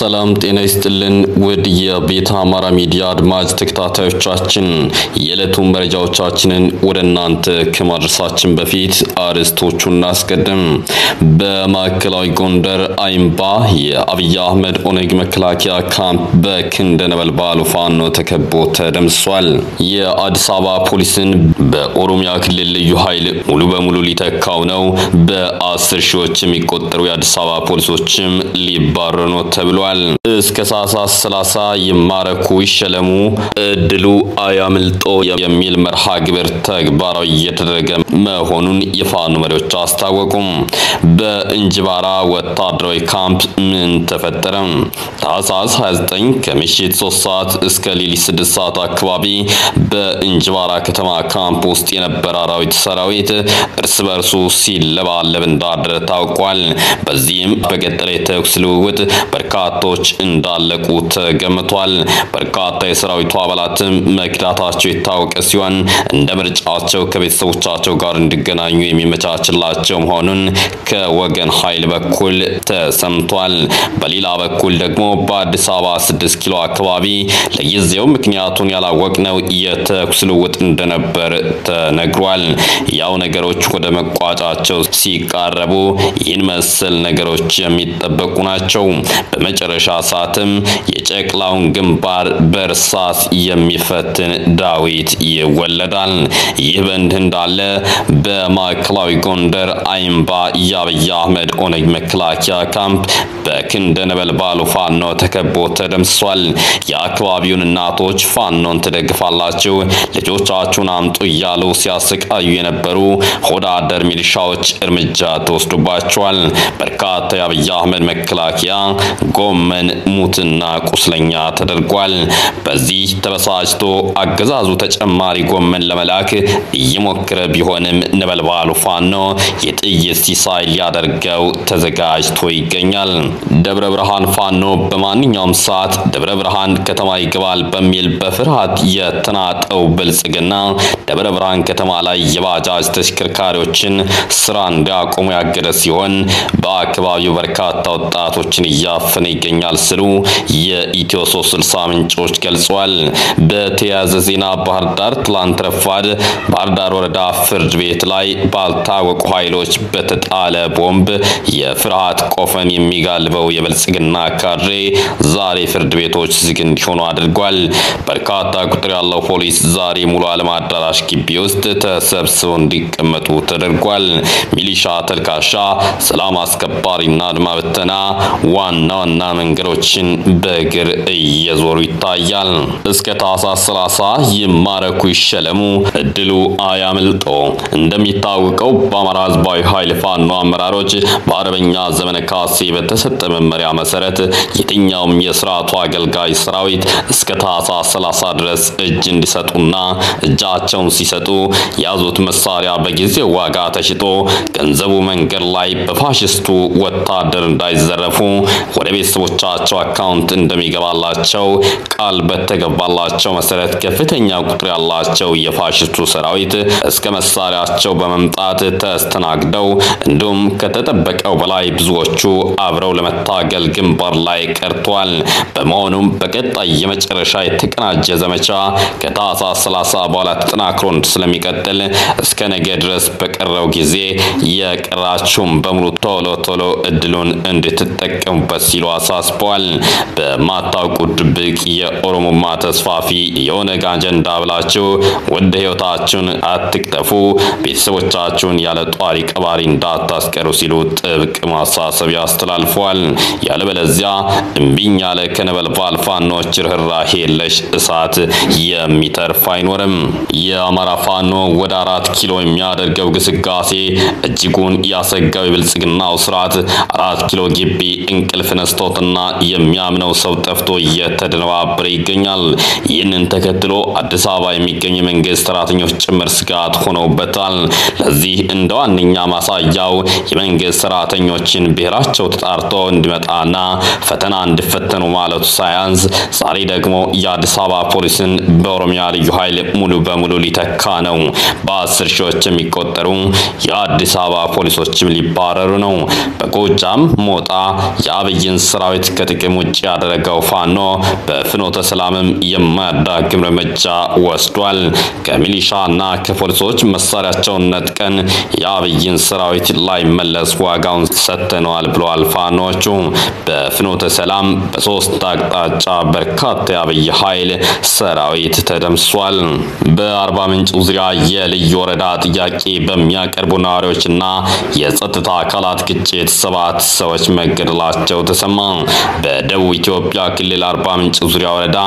ሰላም ጤና ይስጥልን ውድ የቤተ አማራ ሚዲያ አድማጭ ተከታታዮቻችን የዕለቱ መረጃዎቻችንን ወደ እናንተ ከማድረሳችን በፊት አርዕስቶቹን እናስቀድም። በማዕከላዊ ጎንደር አይምባ የአብይ አህመድ ኦነግ መከላከያ ካምፕ በክንደ ነበልባሉ ፋኖ ተከቦ ተደምሷል። የአዲስ አበባ ፖሊስን በኦሮሚያ ክልል ልዩ ኃይል ሙሉ በሙሉ ሊተካው ነው። በአስር ሺዎች የሚቆጠሩ የአዲስ አበባ ፖሊሶችም ሊባረሩ ተብሏል። እስከ ታህሳስ 30 ይማረኩ ይሸለሙ እድሉ አያምልጦ የሚል መርሃ ግብር ተግባራዊ እየተደረገ መሆኑን የፋኖ መሪዎች አስታወቁም። በእንጅባራ ወታደራዊ ካምፕ ምን ተፈጠረ? ታህሳስ 29 ከምሽት 3 ሰዓት እስከ ሌሊት 6 ሰዓት አካባቢ በእንጅባራ ከተማ ካምፕ ውስጥ የነበረ አራዊት ሰራዊት እርስ በርሱ ሲለባለብ እንዳደረ ታውቋል። በዚህም በቀጠለ የተኩስ ልውውጥ በርካቶች እንዳለቁ ተገምቷል። በርካታ የሰራዊቱ አባላትም መክዳታቸው የታወቀ ሲሆን እንደ ምርጫቸው ከቤተሰቦቻቸው ጋር እንዲገናኙ የሚመቻችላቸው መሆኑን ከወገን ኃይል በኩል ተሰምቷል። በሌላ በኩል ደግሞ በአዲስ አበባ 6 ኪሎ አካባቢ ለጊዜው ምክንያቱን ያላወቅነው የተኩስ ልውውጥ እንደነበር ተነግሯል። ያው ነገሮች ወደ መቋጫቸው ሲቃረቡ ይህን መሰል ነገሮች የሚጠበቁ ናቸው። በመጨረሻ ሰዓትም የጨቅላውን ግንባር በእርሳስ የሚፈትን ዳዊት ይወለዳል። ይህ በእንዲህ እንዳለ በማዕከላዊ ጎንደር አይምባ የአብይ አህመድ ኦነግ መከላከያ ካምፕ በክንደ ነበልባሉ ፋኖ ተከቦ ተደምሷል። የአካባቢውን እናቶች ፋኖን ትደግፋላችሁ፣ ልጆቻችሁን አምጡ እያሉ ሲያሰቃዩ የነበሩ ሆዳደር ሚሊሻዎች እርምጃ ተወስዶባቸዋል። በርካታ የአብይ አህመድ መከላከያ ጎመን ሙትና ቁስለኛ ተደርጓል። በዚህ ተበሳጭቶ አገዛዙ ተጨማሪ ጎመን ለመላክ እየሞከረ ቢሆንም ነበልባሉ ፋኖ የጥይት ሲሳይ ሊያደርገው ተዘጋጅቶ ይገኛል። ደብረ ብርሃን ፋኖ በማንኛውም ሰዓት ደብረ ብርሃን ከተማ ይገባል በሚል በፍርሃት የተናጠው ብልጽግና ደብረ ብርሃን ከተማ ላይ የባጃጅ ተሽከርካሪዎችን ስራ እንዲያቆሙ ያገደ ሲሆን በአካባቢው በርካታ ወጣቶችን እያፈነ ይገኛል ሲሉ የኢትዮ 360 ምንጮች ገልጸዋል። በተያያዘ ዜና ባህር ዳር ትላንት ረፋድ ባህር ዳር ወረዳ ፍርድ ቤት ላይ ባልታወቁ ኃይሎች በተጣለ ቦምብ የፍርሃት ቆፈን የሚጋልበው የብልጽግና ካድሬ ዛሬ ፍርድ ቤቶች ዝግ እንዲሆኑ አድርጓል። በርካታ ቁጥር ያለው ፖሊስ ዛሬ ሙሉ ዓለም አዳራሽ ግቢ ውስጥ ተሰብስበው እንዲቀመጡ ተደርጓል። ሚሊሻ፣ ተልካሻ፣ ሰላም አስከባሪና አድማ ብተና ዋና ዋና መንገዶችን በእግር እየዞሩ ይታያል። እስከ ታህሳስ 30 ይማረኩ ይሸለሙ እድሉ አያምልጦ። እንደሚታወቀው በአማራ ህዝባዊ ኃይል ፋኖ አመራሮች በአርበኛ ዘመነ ካሴ በተሰጠ መመሪያ መሰረት የትኛውም የስርዓቱ አገልጋይ ሰራዊት እስከ ታህሳስ 30 ድረስ እጅ እንዲሰጡና እጃቸውን ሲሰጡ ያዙት መሳሪያ በጊዜው ዋጋ ተሽጦ ገንዘቡ መንገድ ላይ በፋሽስቱ ወታደር እንዳይዘረፉ ወደ ቤተሰቦቻቸው አካውንት እንደሚገባላቸው ቃል በተገባላቸው መሰረት ከፍተኛ ቁጥር ያላቸው የፋሽስቱ ሰራዊት እስከ መሳሪያቸው በመምጣት ተስተናግደው እንዲሁም ከተጠበቀው በላይ ብዙዎቹ አብረው ለመታገል ግንባር ላይ ቀርቷል። በመሆኑም በቀጣይ የመጨረሻ የተቀናጀ ዘመቻ ከታህሳስ 30 በኋላ ተጠናክሮ ስለሚቀጥል እስከ ነገ ድረስ በቀረው ጊዜ የቀራችሁም በሙሉ ቶሎ ቶሎ እድሉን እንድትጠቀሙበት ሲሉ አሳስበዋል። በማታውቁት ድብቅ የኦሮሞማ ተስፋፊ የኦነግ አጀንዳ ብላችሁ ወደ ህይወታችሁን አትቅጠፉ፣ ቤተሰቦቻችሁን ያለ ጧሪ ቀባሪ እንዳታስቀሩ ሲሉ ጥብቅ ማሳሰቢያ አስተላልፈዋል። ያለበለዚያ እምቢኝ ያለ ከነበልባል ፋኖች ርኅራኄ የለሽ እሳት የሚተርፍ አይኖርም። የአማራ ፋኖ ወደ አራት ኪሎ የሚያደርገው ግስጋሴ እጅጉን ያሰጋው የብልጽግናው ስርዓት አራት ኪሎ ግቢ እንቅልፍ ነስቶትና የሚያምነው ሰው ጠፍቶ እየተደነባበረ ይገኛል። ይህንን ተከትሎ አዲስ አበባ የሚገኙ የመንግስት ሰራተኞች ጭምር ስጋት ሆነውበታል። ለዚህ እንደ ዋነኛ ማሳያው የመንግስት ሰራተኞችን ብሔራቸው ተጣርቶ እንዲመጣና ፈተና እንዲፈተኑ ማለቱ ሳያንስ ዛሬ ደግሞ የአዲስ አበባ ፖሊስን በኦሮሚያ ልዩ ኃይል ሙሉ በሙሉ ሊተካ ነው። በአስር ሺዎች የሚቆጠሩ የአዲስ አበባ ፖሊሶችም ሊባረሩ ነው። በጎጃም ሞጣ የአብይን ስራ ሰራዊት ከጥቅም ውጭ ያደረገው ፋኖ በፍኖተ ሰላምም የማያዳግም እርምጃ ወስዷል። ከሚሊሻና ከፖሊሶች መሳሪያቸውን ነጥቀን የአብይን ሰራዊት ላይ መለስ ዋጋውን ሰጥተነዋል ብለዋል ፋኖቹ። በፍኖተ ሰላም በሶስት አቅጣጫ በርካታ የአብይ ኃይል ሰራዊት ተደምሷል። በአርባ ምንጭ ዙሪያ የልዩ ወረዳ ጥያቄ በሚያቀርቡ ነዋሪዎችና የጸጥታ አካላት ግጭት ሰባት ሰዎች መገደላቸው ተሰማ። በደቡብ ኢትዮጵያ ክልል አርባ ምንጭ ዙሪያ ወረዳ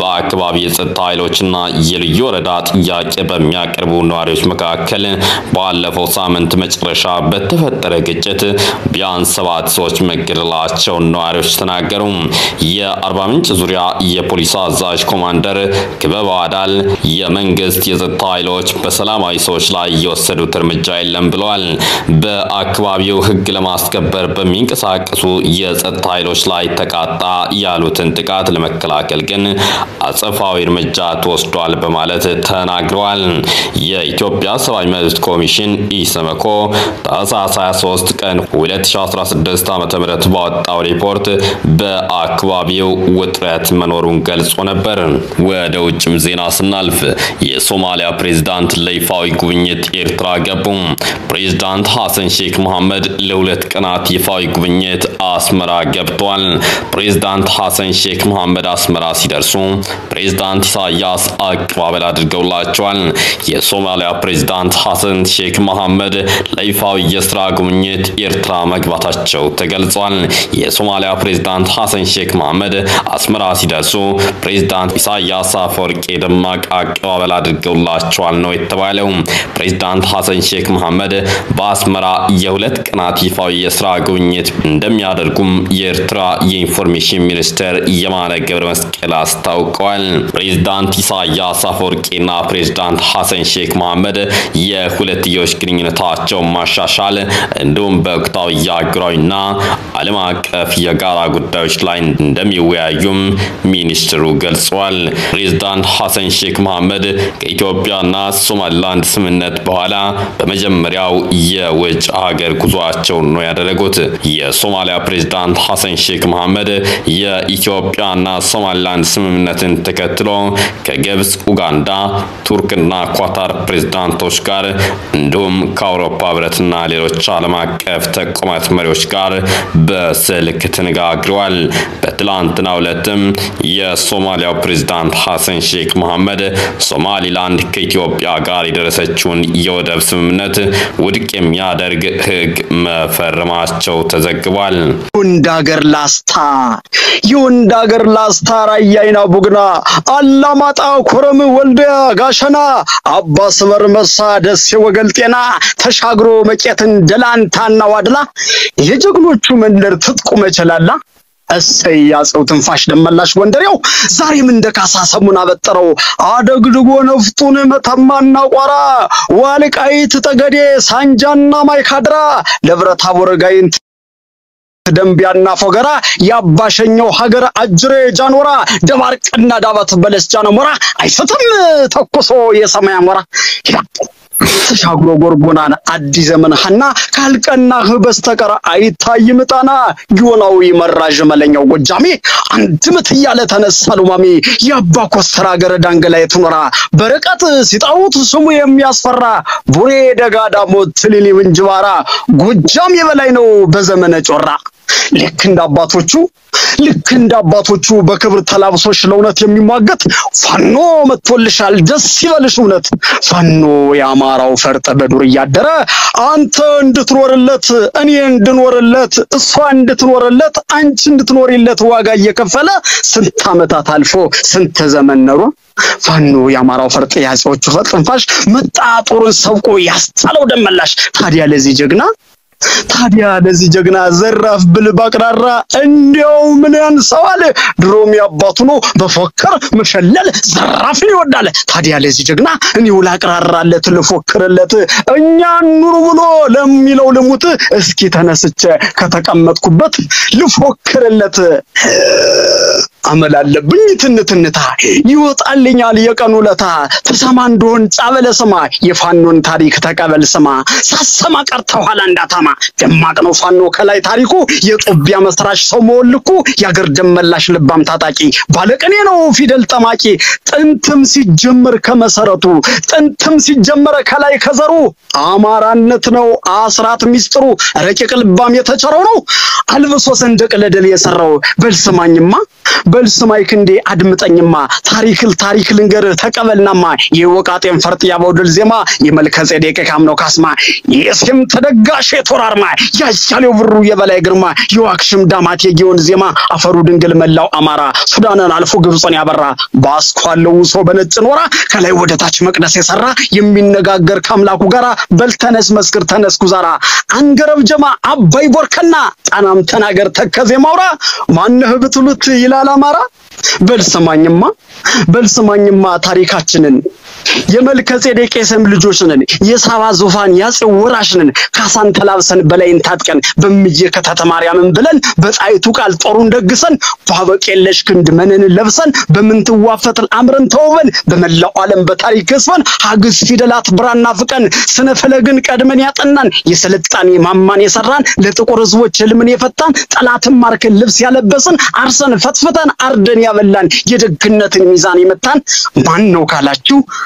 በአካባቢ የጸጥታ ኃይሎችና የልዩ ወረዳ ጥያቄ በሚያቀርቡ ነዋሪዎች መካከል ባለፈው ሳምንት መጨረሻ በተፈጠረ ግጭት ቢያንስ ሰባት ሰዎች መገደላቸውን ነዋሪዎች ተናገሩ። የአርባ ምንጭ ዙሪያ የፖሊስ አዛዥ ኮማንደር ክበበ አዳል የመንግስት የጸጥታ ኃይሎች በሰላማዊ ሰዎች ላይ የወሰዱት እርምጃ የለም ብለዋል። በአካባቢው ሕግ ለማስከበር በሚንቀሳቀሱ የጸጥታ ኃይሎች ላይ ተቃጣ ያሉትን ጥቃት ለመከላከል ግን አጸፋዊ እርምጃ ተወስዷል በማለት ተናግረዋል። የኢትዮጵያ ሰብአዊ መብት ኮሚሽን ኢሰመኮ ታህሳስ 23 ቀን 2016 ዓ.ም ባወጣው ሪፖርት በአካባቢው ውጥረት መኖሩን ገልጾ ነበር። ወደ ውጭም ዜና ስናልፍ የሶማሊያ ፕሬዝዳንት ለይፋዊ ጉብኝት ኤርትራ ገቡ። ፕሬዝዳንት ሐሰን ሼክ መሐመድ ለሁለት ቀናት ይፋዊ ጉብኝት አስመራ ገብቷል። ፕሬዝዳንት ሐሰን ሼክ መሐመድ አስመራ ሲደርሱ ፕሬዝዳንት ኢሳያስ አቀባበል አድርገውላቸዋል። የሶማሊያ ፕሬዝዳንት ሐሰን ሼክ መሐመድ ለይፋዊ የስራ ጉብኝት ኤርትራ መግባታቸው ተገልጿል። የሶማሊያ ፕሬዝዳንት ሐሰን ሼክ መሐመድ አስመራ ሲደርሱ ፕሬዝዳንት ኢሳያስ አፈወርቄ ደማቅ አቀባበል አድርገውላቸዋል ነው የተባለው። ፕሬዝዳንት ሐሰን ሼክ መሐመድ በአስመራ የሁለት ቀናት ይፋዊ የስራ ጉብኝት እንደሚያደርጉም የኤርትራ የኢንፎርሜሽን ሚኒስትር የማነ ገብረ መስቀል አስታውቀዋል። ፕሬዝዳንት ኢሳያስ አፈወርቄና ፕሬዝዳንት ሐሰን ሼክ መሐመድ የሁለትዮሽ ግንኙነታቸውን ማሻሻል እንዲሁም በወቅታዊ የአገራዊና ዓለም አቀፍ የጋራ ጉዳዮች ላይ እንደሚወያዩም ሚኒስትሩ ገልጸዋል። ፕሬዝዳንት ሐሰን ሼክ መሐመድ ከኢትዮጵያና ሶማሊላንድ ስምምነት በኋላ በመጀመሪያው የውጭ ሀገር ጉዟቸውን ነው ያደረጉት። የሶማሊያ ፕሬዝዳንት ሐሰን ሼክ መሐመድ የኢትዮጵያና ሶማሊላንድ ስምምነትን ተከትሎ ከግብፅ፣ ኡጋንዳ፣ ቱርክና ኳታር ፕሬዝዳንቶች ጋር እንዲሁም ከአውሮፓ ህብረትና ሌሎች ዓለም አቀፍ ተቋማት መሪዎች ጋር በስልክ ተነጋግረዋል። በትላንትናው ዕለትም የሶማሊያው ፕሬዝዳንት ሐሰን ሼክ መሐመድ ሶማሊላንድ ከኢትዮጵያ ጋር የደረሰችውን የወደብ ስምምነት ውድቅ የሚያደርግ ህግ መፈረማቸው ተዘግቧል። የወንድ ሀገር ላስታ የወንድ ሀገር ላስታ ራያይና ቡግና አላማጣ ኮረም ወልዲያ ጋሸና አባ ስበር መሳ ደሴ ወገል ጤና ተሻግሮ መቄትን ደላንታና ዋድላ የጀግኖቹ መንደር ትጥቁ መቸላላ እሰይ ያጸው ትንፋሽ ደመላሽ ጎንደሬው ዛሬም እንደ ካሳ ሰሙን አበጠረው አደግድጎ ነፍጡን መተማና ቋራ ዋልቃይት ጠገዴ ሳንጃና ማይካድራ ደብረ ታቦር ደንቢያና ፎገራ የአባሸኘው ሀገር አጅሬ ጃንወራ ደባርቅና ዳባት በለስ ጃነሞራ አይሰትም ተኩሶ የሰማይ አሞራ። ተሻግሮ ጎርጎናን አዲስ ዘመን ሀና ካልቀናህ በስተቀር አይታይም ጣና። ጊዮናዊ መራዥ መለኛው ጎጃሜ አንድ ምት እያለ ተነሳ ሉማሜ። የአባ ኮስተር ሀገር ዳንገላይ ትኖራ በርቀት ሲጠሩት ስሙ የሚያስፈራ። ቡሬ ደጋዳሞት ትሊሊ ምንጅባራ ጎጃም የበላይ ነው በዘመነ ጮራ ልክ እንደ አባቶቹ ልክ እንደ አባቶቹ በክብር ተላብሶሽ ለእውነት የሚሟገት ፋኖ መጥቶልሻል፣ ደስ ይበልሽ እውነት። ፋኖ የአማራው ፈርጥ በዱር እያደረ አንተ እንድትኖርለት እኔ እንድኖርለት እሷ እንድትኖርለት አንቺ እንድትኖሪለት ዋጋ እየከፈለ ስንት ዓመታት አልፎ ስንት ዘመን ነሮ ፋኖ የአማራው ፈርጥ የአፄዎቹ ፈርጥ መጣ ጦሩን ሰብቆ ያስጣለው ደመላሽ። ታዲያ ለዚህ ጀግና ታዲያ ለዚህ ጀግና ዘራፍ ብል ባቅራራ እንዲያው ምን ያንሰዋል? ድሮም ያባቱ ነው በፎከር መሸለል ዘራፍን ይወዳል። ታዲያ ለዚህ ጀግና እኔው ላቅራራለት ልፎክርለት እኛ ኑሩ ብሎ ለሚለው ልሙት እስኪ ተነስቼ ከተቀመጥኩበት ልፎክርለት አመል አለብኝ። ትንትንታ ይወጣልኛል የቀኑ ለታ ተሰማ እንደሆን ጫበለ ስማ የፋኖን ታሪክ ተቀበል ስማ። ሳሰማ ቀርተ ኋላ እንዳታማ። ደማቅ ነው ፋኖ ከላይ ታሪኩ። የጦቢያ መስራች ሰው መወልኩ የአገር ደመላሽ ልባም ታጣቂ። ባለቅኔ ነው ፊደል ጠማቂ። ጥንትም ሲጀመር ከመሰረቱ ጥንትም ሲጀመረ ከላይ ከዘሩ። አማራነት ነው አስራት ሚስጥሩ። ረቂቅ ልባም የተቸረው ነው። አልብሶ ሰንደቅ ለድል የሰራው። በልስማኝማ በልስማይ ክንዴ አድምጠኝማ። ታሪክል ታሪክ ልንገር ተቀበልናማ። የወቃጤን ፈርጥ ያበውድል ዜማ የመልከ ጼዴቅ ካምነው ካስማ። የሴም ተደጋሽ የቶራርማ ያያሌው ብሩ የበላይ ግርማ። የዋክሽም ዳማት የጊዮን ዜማ አፈሩ ድንግል መላው አማራ። ሱዳንን አልፎ ግብፅን ያበራ። በአስኳለው ውሶ በነጭ ኖራ ከላይ ወደ ታች መቅደስ የሰራ። የሚነጋገር ከአምላኩ ጋራ በልተነስ መስክር ተነስ ጉዛራ። አንገረብ ጀማ አባይ ቦርከና ጣናም ተናገር ተከዜ ማውራ። ማነህ ብትሉት ይላል አማራ በልስማኝማ በልስማኝማ ታሪካችንን የመልከ ጼዴቅ የሰም ልጆች ነን። የሳባ ዙፋን ያጽው ወራሽ ነን። ካሳን ተላብሰን በላይን ታጥቀን በምዬ ከተተ ማርያምን ብለን በጣይቱ ቃል ጦሩን ደግሰን ባበቅ የለሽ ክንድ መነንን ለብሰን በምንትዋፈትል አምረን ተውበን በመላው ዓለም በታሪክ ገዝፈን ሀግዝ ፊደላት ብራና ፍቀን ስነ ፈለግን ቀድመን ያጠናን የስልጣኔ ማማን የሰራን ለጥቁር ሕዝቦች ህልምን የፈታን ጠላትን ማርከን ልብስ ያለበስን አርሰን ፈትፍተን አርደን ያበላን የደግነትን ሚዛን የመታን ማን ነው ካላችሁ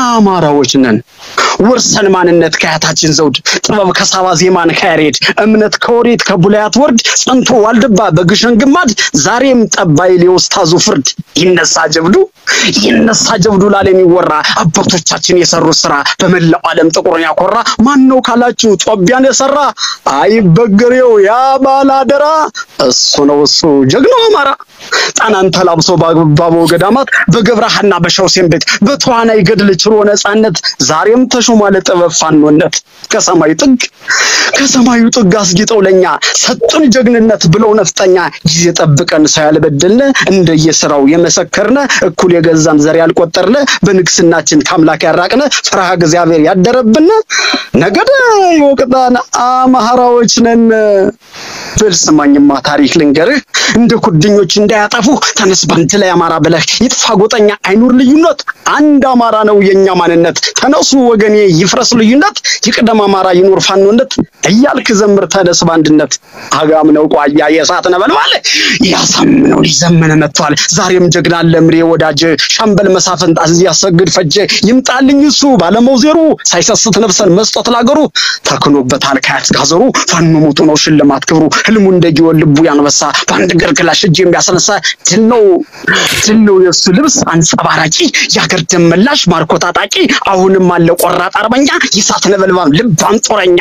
አማራዎች ነን። ወርሰን ማንነት ከአያታችን ዘውድ ጥበብ ከሳባ ዜማን ከያሬድ እምነት ከኦሪት ከቡላያት ወርድ ጸንቶ ዋልድባ በግሸን ግማድ ዛሬም ጠባይል የውስታዙ ፍርድ። ይነሳ ጀብዱ ይነሳ ጀብዱ ላለም ይወራ አባቶቻችን የሰሩት ስራ በመላው ዓለም ጥቁርን ያኮራ። ማን ነው ካላችሁ ጦቢያን የሰራ? አይበገሬው ያ ባላደራ እሱ ነው እሱ ጀግናው አማራ። ጣናን ተላብሶ በአበው ገዳማት በገብረሃና በሸውሴን ቤት በተዋናይ ገድል ችሎ ነጻነት ዛሬም ተሾሟል ጥበብ ፋኖነት። ከሰማዩ ጥግ ከሰማዩ ጥግ አስጊጠው ለኛ ሰጡን ጀግንነት ብለው ነፍጠኛ ጊዜ ጠብቀን ሰው ያልበደልነ እንደየስራው የመሰከርነ እኩል የገዛን ዘር ያልቆጠርነ በንግስናችን ከአምላክ ያራቅነ ፍርሃ እግዚአብሔር ያደረብነ። ነገደ የወቅጣን አማራዎች ነን። ብል ስማኝማ ታሪክ ልንገርህ እንደ ኩድኞች እንዳያጠፉ ተነስ ባንድ ላይ አማራ ብለህ ይጥፋ ጎጠኛ አይኑር ልዩነት። አንድ አማራ ነው የኛ ማንነት። ተነሱ ወገኔ ይፍረስ ልዩነት ይቅደም አማራ ይኖር ፋኖነት እያልክ ዘምር ተነስ በአንድነት። አጋም ነው ቋያ የእሳት ነበልባል ያሳምነው ሊዘመነ መጥቷል። ዛሬም ጀግና ለምሬ ወዳጅ ሻምበል መሳፍንት ያሰግድ ፈጀ። ይምጣልኝ እሱ ባለመውዜሩ ሳይሰስት ነፍሰን መስጠት ላገሩ። ተክኖበታል ከያት ጋዘሩ ፋኖ ሞቱ ነው ሽልማት ክብሩ። ህልሙ እንደ ልቡ ያንበሳ በአንድ እግር ክላሽ እጅ የሚያስነሳ ድል ነው። ድል ነው የእሱ ልብስ አንጸባራቂ የአገር ደመላሽ ማርኮ ታጣቂ አሁንም አለ ቆራጥ አርበኛ የእሳት ነበልባም ልባም ጦረኛ